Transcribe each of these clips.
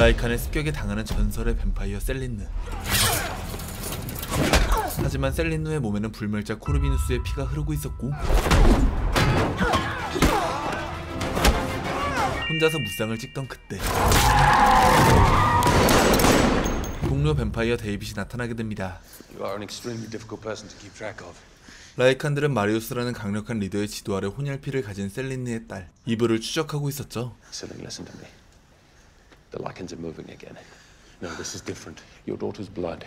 라이칸의 습격에 당하는 전설의 뱀파이어 셀린느. 하지만 셀린느의 몸에는 불멸자 코르비누스의 피가 흐르고 있었고 혼자서 무쌍을 찍던 그때 동료 뱀파이어 데이빗이 나타나게 됩니다. 라이칸들은 마리우스라는 강력한 리더의 지도 아래 혼혈피를 가진 셀린느의 딸 이브를 추적하고 있었죠. The lichens are moving again. No, this is different. Your daughter's blood.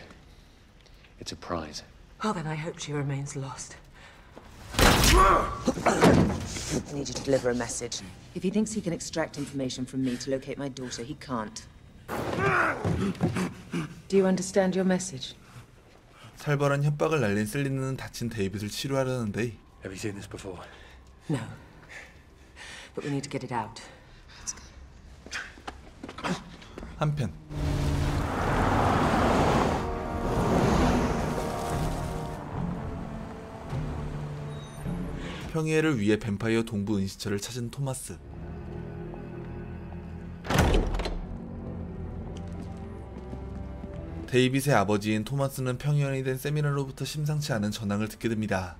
It's a prize. Well, then I hope she remains lost. I need you to deliver a message. If he thinks he can extract information from me to locate my daughter, he can't. Do you understand your message? 살벌한 협박을 날린 셀린느는 다친 데이빗을 치료하려는데 Have you seen this before? No. But we need to get it out. 한편 평이해를 위해 뱀파이어 동부 은시처를 찾은 토마스 데이빗의 아버지인 토마스는 평이현이 된 세미나로부터 심상치 않은 전황을 듣게 됩니다.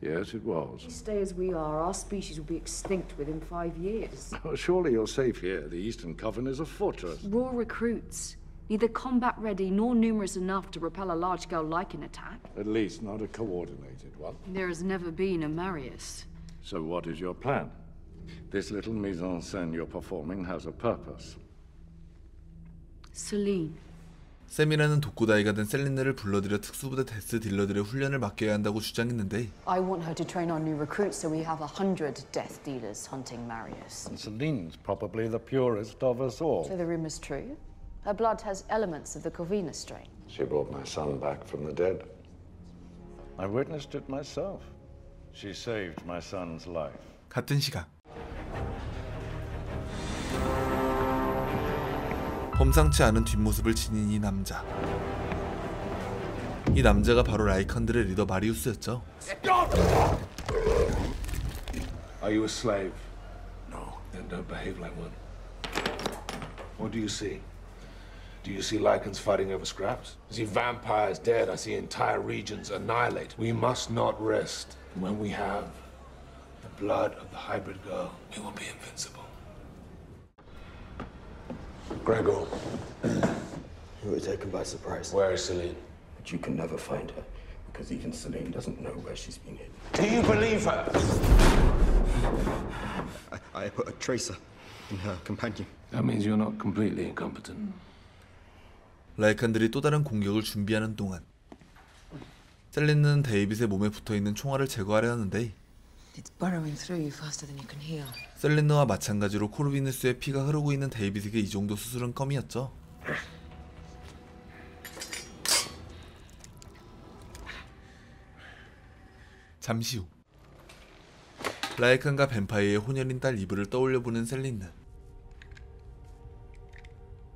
Yes, it was. We Stay as we are, our species will be extinct within five years. Surely you're safe here. The Eastern Coven is a fortress. Raw recruits, neither combat ready nor numerous enough to repel a large scale lichen attack. At least not a coordinated one. There has never been a Marius. So, what is your plan? This little mise en scène you're performing has a purpose. Celine, 세미나는 독고다이가 된 셀린느를 불러들여 특수부대 데스 딜러들의 훈련을 맡겨야 한다고 주장했는데 I want her to train our new recruits so we have a hundred death dealers hunting Marius. And Celine's probably the purest of us all. So the rumor's true? Her blood has elements of the Corvina strain. She brought my son back from the dead. I witnessed it myself. She saved my son's life. 같은 시각 범상치 않은 뒷모습을 지닌 이 남자 이 남자가 바로 라이칸들의 리더 마리우스였죠 Are you a slave? No. Then don't behave like one. What do you see? Do you see lichens fighting over scraps? I see vampires dead. I see entire regions annihilate. We must not rest. When we have the blood of the hybrid girl, we will be invincible. Gregor, We were taken by surprise. where is Celine? But you can never find her, because even Celine doesn't know where she's been hidden. Do you believe her? I, I put a tracer in her companion. That means you're not completely incompetent. 라이칸들이 또 다른 공격을 준비하는 동안 셀린은 데이빗의 몸에 붙어있는 총알을 제거하려 하는데 셀린느와 마찬가지로 코르비누스의 피가 흐르고 있는 데이빗에게 이 정도 수술은 껌이었죠. 잠시 후. 라이칸과 뱀파이어의 혼혈인 딸 이브를 떠올려보는 셀린느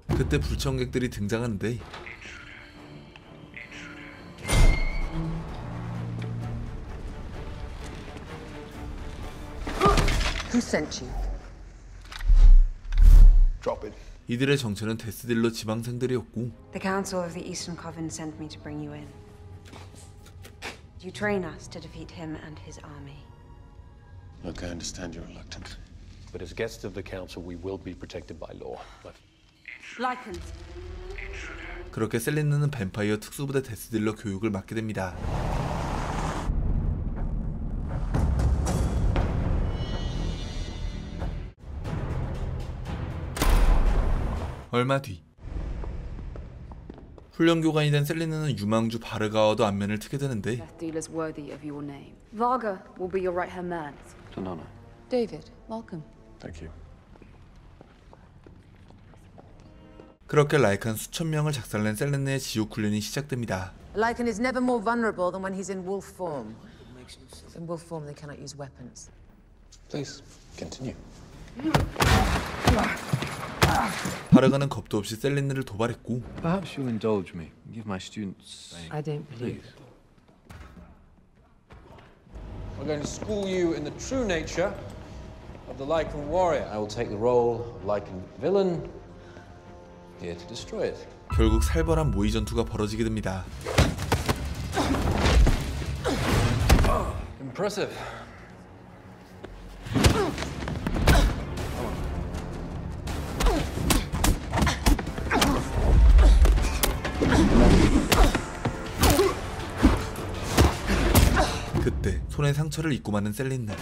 그때 불청객들이 등장하는데 Who sent you? Drop it. 이들의 정체는 데스딜러 지방생들이었고 The Council of the Eastern Coven sent me to bring you in. You train us to defeat him and his army. Look, I understand you're reluctant. But as guests of the Council, we will be protected by law. But lichens. 그렇게 셀린느는 뱀파이어 특수부대 데스딜러 교육을 맡게 됩니다. 얼마 뒤 훈련 교관이 된 셀린느는 유망주 바르가와도 안면을 트게 되는데. Varga will be your right hand man. Tanana, David, welcome. thank you. 그렇게 라이칸 수천 명을 작살낸 셀린느의 지옥 훈련이 시작됩니다. Lichen is never more vulnerable than when he's in wolf form. In wolf form, they cannot use weapons. Please, continue. 바르가는 겁도 없이 셀린느를 도발했고 Perhaps you'll indulge me and give my students. I don't believe. We're going to school you in the true nature of the Lycan warrior. I will take the role of Lycan villain, here to destroy it. 결국 살벌한 모의 전투가 벌어지게 됩니다. Impressive. 상처를 입고 마는 셀린느.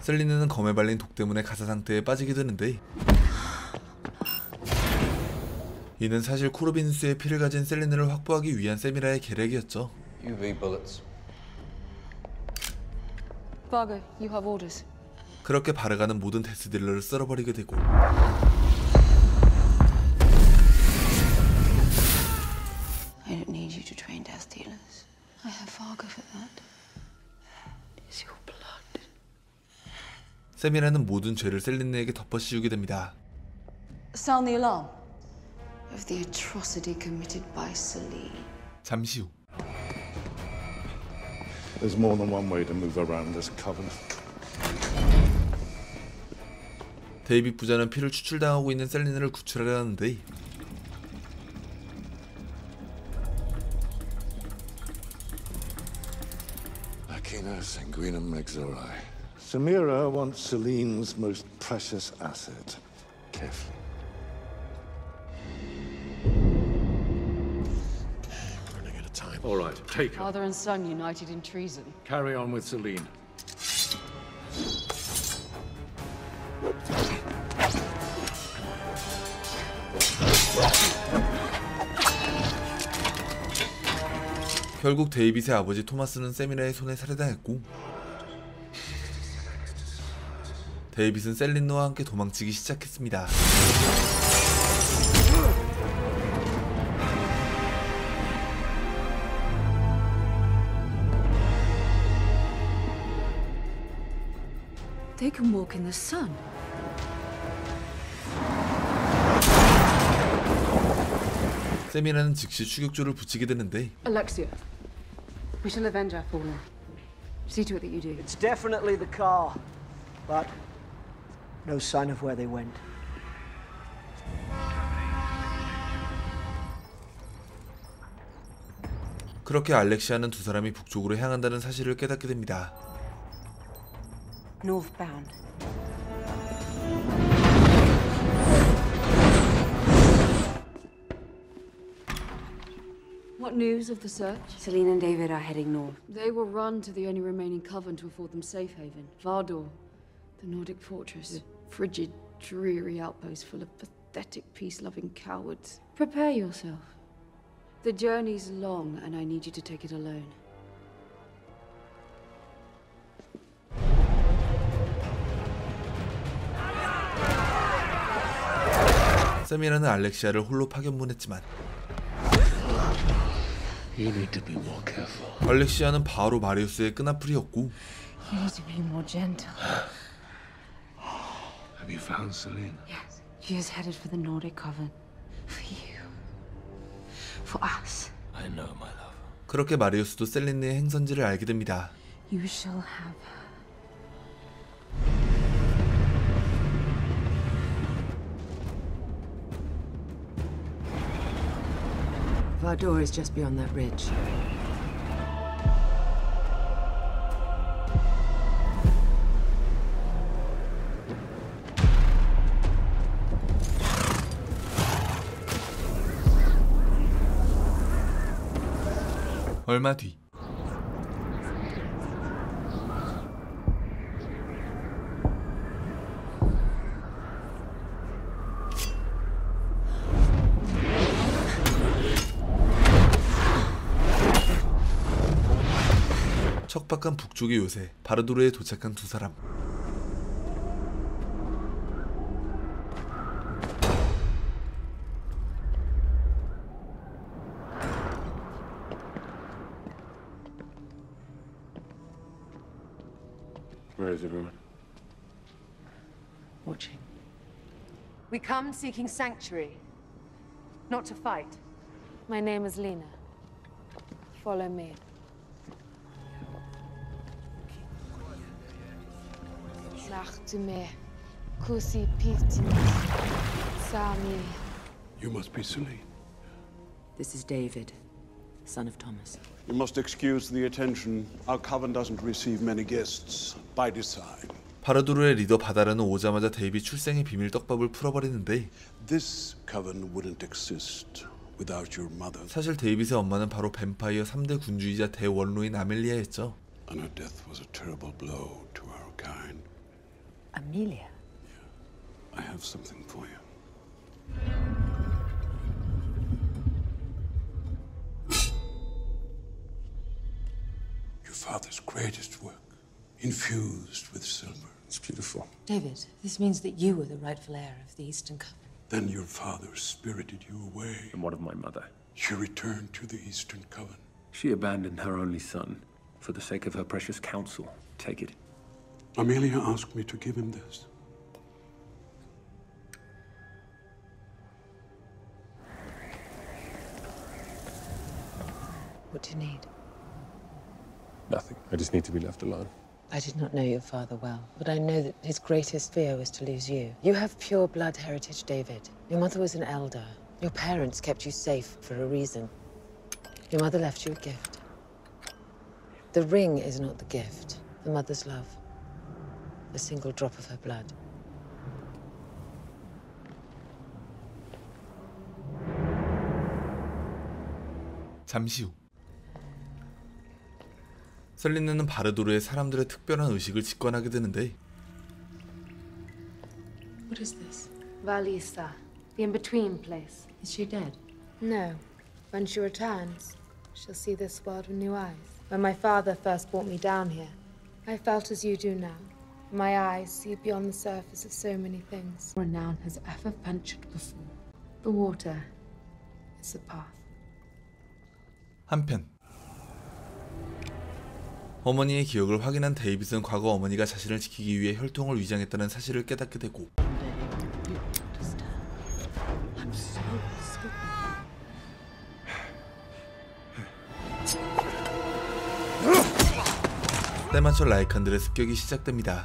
셀린느는 검에 발린 독 때문에 가사 상태에 빠지게 되는데 이는 사실 코르비누스의 피를 가진 셀린느를 확보하기 위한 세미라의 계략이었죠. UV bullets. Vargo, you have orders. 그렇게 바르가는 모든 데스 딜러를 썰어버리게 되고 I don't need you to train death dealers. I have Vargo for that. It's your blood. 세미라는 모든 죄를 셀린느에게 덮어씌우게 됩니다. Sound the alarm. Of the atrocity committed by Celine. 잠시 후 There's more than one way to move around this coven. 데이빗 부자는 피를 추출당하고 있는 셀린느를 구출하려 하는데 Akina sanguinum exori. Samira wants Celine's most precious asset. Carefully. Running out of time. All right, take her. Father and son united in treason. Carry on with Celine. 결국 데이빗의 아버지 토마스는 세미라의 손에 살해당했고 데이빗은 셀린느와 함께 도망치기 시작했습니다. They can walk in the sun. 세미라는 즉시 추격조를 붙이게 되는데 Alexia, we shall avenge our fallen. See to it that you do. It's definitely the car, but no sign of where they went. 그렇게 알렉시아는 두 사람이 북쪽으로 향한다는 사실을 깨닫게 됩니다. Northbound. What news of the search? Celine and David are heading north. They will run to the only remaining coven to afford them safe haven. Vardor, the Nordic fortress. A frigid, dreary outpost full of pathetic, peace-loving cowards. Prepare yourself. The journey's long, and I need you to take it alone. 세미라는 알렉시아를 홀로 파견보냈지만 You need to be more careful. 알렉시아는 바로 마리우스의 끈앞풀이었고 Have you found Celine? Yes. She is headed for the Nordic coven. For you. For us. I know, my love. 그렇게 마리우스도 셀린느의 행선지를 알게 됩니다. You shall have her. Vardor is just beyond that ridge. 얼마 뒤. 척박한 북쪽의 요새 바르도르에 도착한 두 사람 Where is everyone? Watching. We come seeking sanctuary, not to fight. My name is Lena. Follow me. Nachtume. Kusi Pitinis. Sami. You must be Celine. This is David, son of Thomas. You must excuse the attention. Our coven doesn't receive many guests by design. 파르두르의 리더 바다르는 오자마자 데이비 출생의 비밀 떡밥을 풀어버리는데 This coven wouldn't exist without your mother. 사실 데이빗의 엄마는 바로 뱀파이어 3대 군주이자 대원로인 아멜리아였죠. And her death was a terrible blow to our kind. Amelia? I have something for you. Father's greatest work, infused with silver. It's beautiful. David, this means that you are the rightful heir of the Eastern Coven. Then your father spirited you away. And what of my mother? She returned to the Eastern Coven. She abandoned her only son for the sake of her precious counsel. Take it. Amelia asked me to give him this. What do you need? Nothing. I just need to be left alone. I did not know your father well, but I know that his greatest fear was to lose you. You have pure blood heritage, David. Your mother was an elder. Your parents kept you safe for a reason. Your mother left you a gift. The ring is not the gift, the mother's love. A single drop of her blood. 잠시 후 셀린느는 바르도르의 사람들의 특별한 의식을 직관하게 되는데 What is this? Valisa. The in-between place. Is she dead? No. When she returns, she'll see this world with new eyes. When my father first brought me down here, I felt as you do now. My eyes see beyond the surface of so many things. Renown has ever ventured before. The water is the path. 한편 어머니의 기억을 확인한 데이빗은 과거 어머니가 자신을 지키기 위해 혈통을 위장했다는 사실을 깨닫게 되고 I'm so sorry. 때맞춰 라이칸들의 습격이 시작됩니다.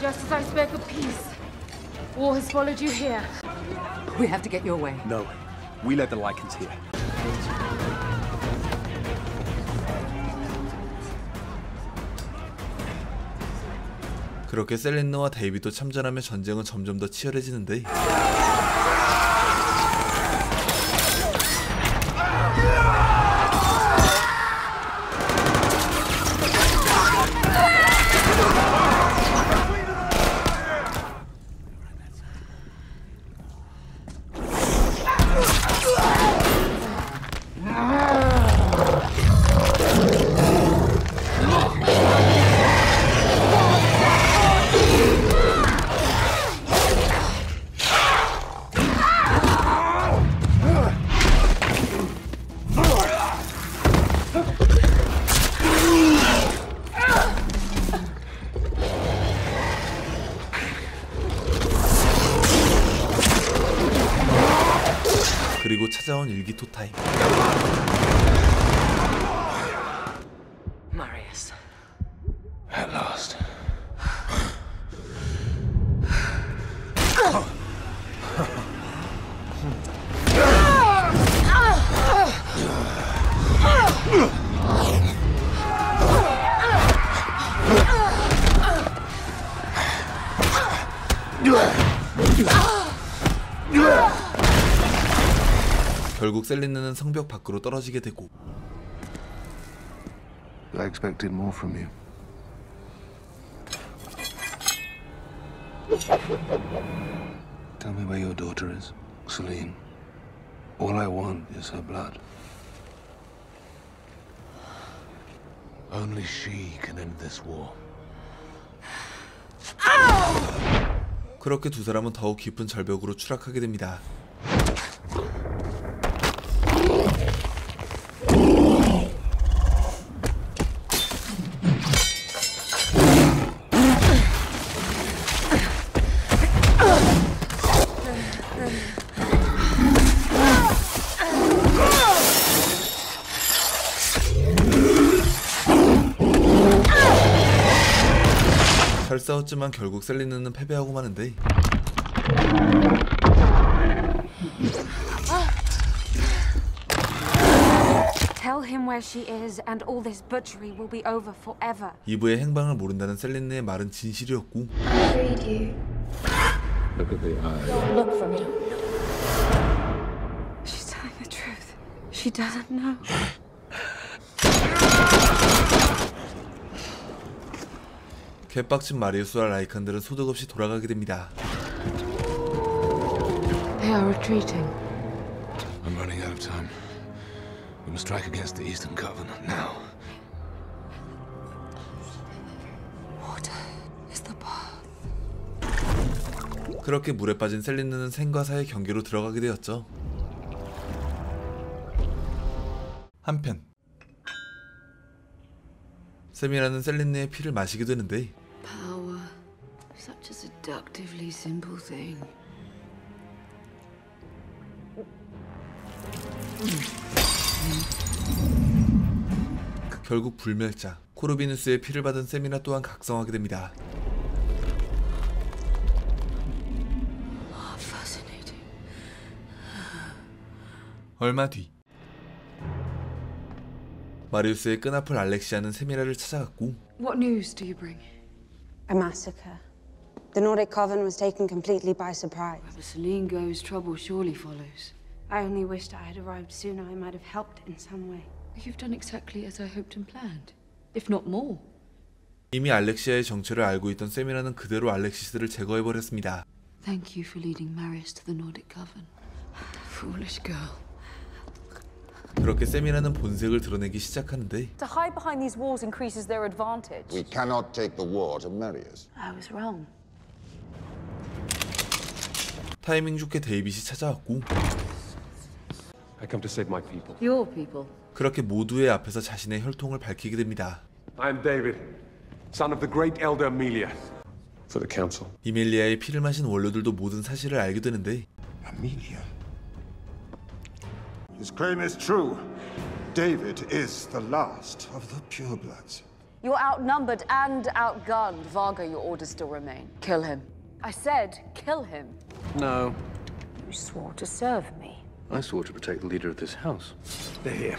Just as I spoke of peace, war has followed you here. We have to get your way. No. We let the Lycans here. 그렇게 셀린느와 데이빗도 참전하며 전쟁은 점점 더 치열해지는데 결국 셀린느는 성벽 밖으로 떨어지게 되고 I expected more from you. Tell me where your daughter is, Celine. All I want is her blood. Only she can end this war. 그렇게 두 사람은 더욱 깊은 절벽으로 추락하게 됩니다. 싸웠지만 결국 셀린느는 패배하고 마는데 Tell him where she is, and all this butchery will be over forever. 이브의 행방을 모른다는 셀린느의 말은 진실이었고 Read you. Look at the eyes. Look from you. She's telling the truth. She doesn't know. 개빡친 마리우스와 라이칸들은 소득 없이 돌아가게 됩니다. They are retreating. I'm running out of time. We must strike against the Eastern Covenant now. Water is the path. 그렇게 물에 빠진 셀린느는 생과 사의 경계로 들어가게 되었죠. 한편 세미라는 셀린느의 피를 마시게 되는데 Power. Such a seductively simple thing. 결국 불멸자 코르비누스의 피를 받은 세미나 또한 각성하게 됩니다. Fascinating. 얼마 뒤 마리우스의 끈아플 알렉시아는 세미라를 찾아갔고 What news do you bring? A massacre. The Nordic Coven was taken completely by surprise. Wherever Celine goes, trouble surely follows. I only wished I had arrived sooner. I might have helped in some way. You've done exactly as I hoped and planned, if not more. 이미 알렉시아의 정체를 알고 있던 세미라는 그대로 알렉시스를 제거해버렸습니다. Thank you for leading Marius to the Nordic Coven. Foolish girl. 그렇게 세미라는 본색을 드러내기 시작하는데 To hide behind these walls increases their advantage. We cannot take the war to Marius. I was wrong. 타이밍 좋게 데이빗이 찾아왔고 I come to save my people. Your people. 그렇게 모두의 앞에서 자신의 혈통을 밝히게 됩니다. I am David, son of the great elder Amelia. For the council. 이멜리아의 피를 마신 원로들도 모든 사실을 알게 되는데 Amelia. His claim is true. David is the last of the purebloods. You're outnumbered and outgunned. Vargo, your orders still remain. Kill him. I said, kill him. No. You swore to serve me. I swore to protect the leader of this house. They're here.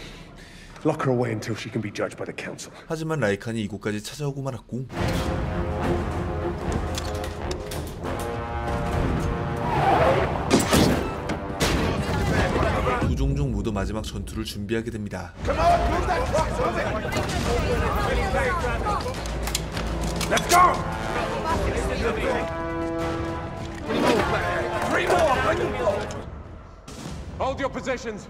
Lock her away until she can be judged by the council. 하지만 라이칸이 이곳까지 찾아오고 말았고 두 종족 모두 마지막 전투를 준비하게 됩니다. Let's go! Three more! Hold your positions.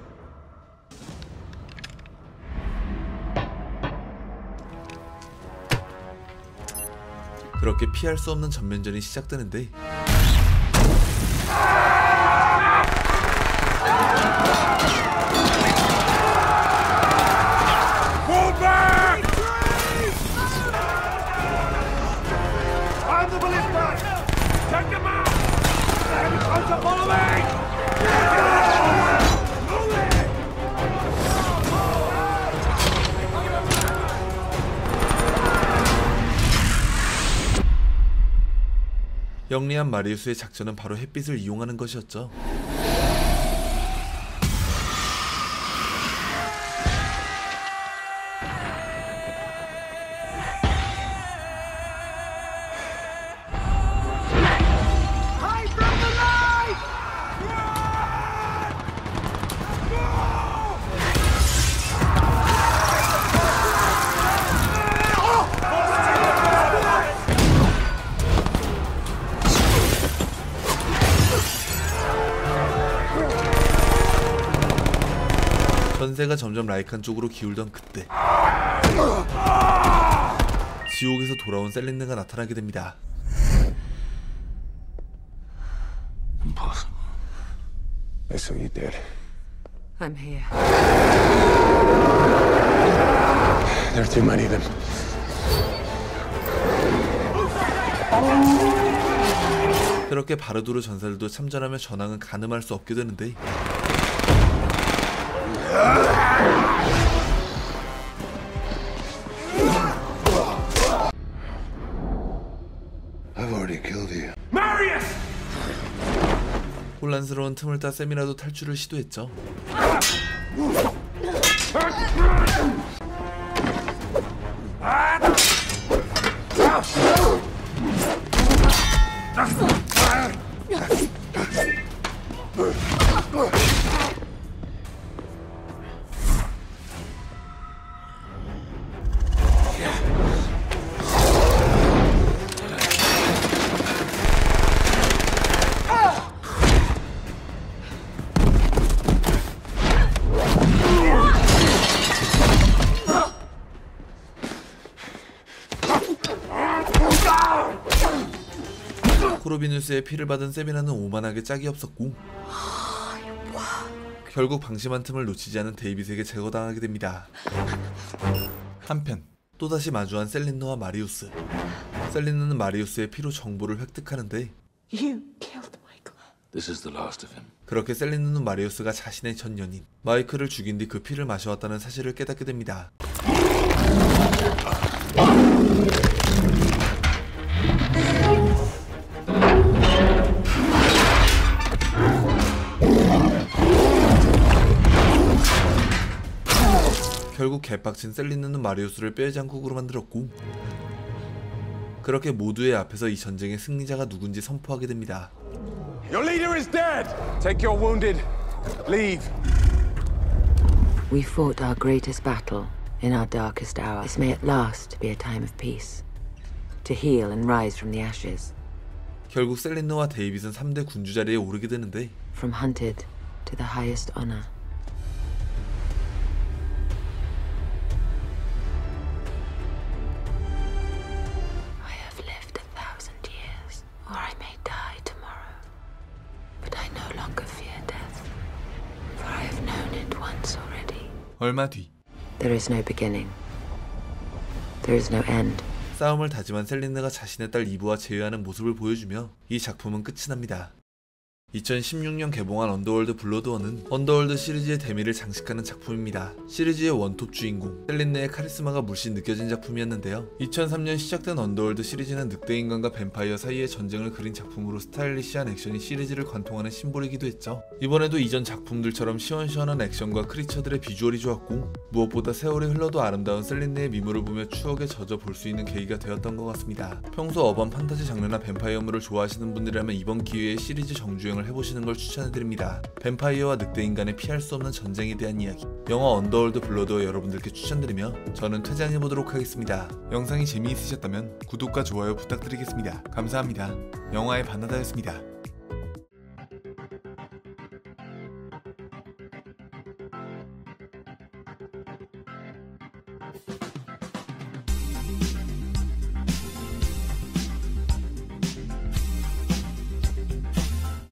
그렇게 피할 수 없는 전면전이 시작되는데 영리한 마리우스의 작전은 바로 햇빛을 이용하는 것이었죠. 전세가 점점 라이칸 쪽으로 기울던 그때 지옥에서 돌아온 셀린느가 나타나게 됩니다. Impossible. They saw you dead. I'm here. There are too many of them. 그렇게 바르두르 전사들도 참전하며 전황은 가늠할 수 없게 되는데 혼란스러운 틈을 따 쌤이라도 탈출을 시도했죠. 코로비누스의 피를 받은 세미나는 오만하게 짝이 없었고 결국 방심한 틈을 놓치지 않은 데이빗에게 제거당하게 됩니다. 한편 또다시 마주한 셀린느와 마리우스 셀린느는 마리우스의 피로 정보를 획득하는데 This is the last of him. 그렇게 셀린느는 마리우스가 자신의 전 연인 마이크를 죽인 뒤 그 피를 마셔왔다는 사실을 깨닫게 됩니다. 결국 개빡친 셀린느는 마리우스를 뼈의 장국으로 만들었고 그렇게 모두의 앞에서 이 전쟁의 승리자가 누군지 선포하게 됩니다. Your leader is dead! Take your wounded. Leave. We fought our greatest battle in our darkest hour. This may at last be a time of peace. To heal and rise from the ashes. 결국 셀린느와 데이빗은 3대 군주 자리에 오르게 되는데 From hunted to the highest honor. 얼마 뒤 There is no beginning. There is no end. 싸움을 다짐한 셀린느가 자신의 딸 이브와 제외하는 모습을 보여주며 이 작품은 끝이 납니다. 2016년 개봉한 언더월드 블러드워는 언더월드 시리즈의 대미를 장식하는 작품입니다. 시리즈의 원톱 주인공 셀린느의 카리스마가 물씬 느껴진 작품이었는데요. 2003년 시작된 언더월드 시리즈는 늑대인간과 뱀파이어 사이의 전쟁을 그린 작품으로 스타일리시한 액션이 시리즈를 관통하는 심볼이기도 했죠. 이번에도 이전 작품들처럼 시원시원한 액션과 creature들의 비주얼이 좋았고 무엇보다 세월이 흘러도 아름다운 셀린느의 미모를 보며 추억에 젖어 볼 수 있는 계기가 되었던 것 같습니다. 평소 urban 판타지 장르나 뱀파이어물을 좋아하시는 분들이라면 이번 기회에 시리즈 정주행을 해보시는 걸 추천해드립니다. 뱀파이어와 늑대인간의 피할 수 없는 전쟁에 대한 이야기 영화 언더월드 블러드워 여러분들께 추천드리며 저는 퇴장해보도록 하겠습니다. 영상이 재미있으셨다면 구독과 좋아요 부탁드리겠습니다. 감사합니다. 영화의 바나다였습니다.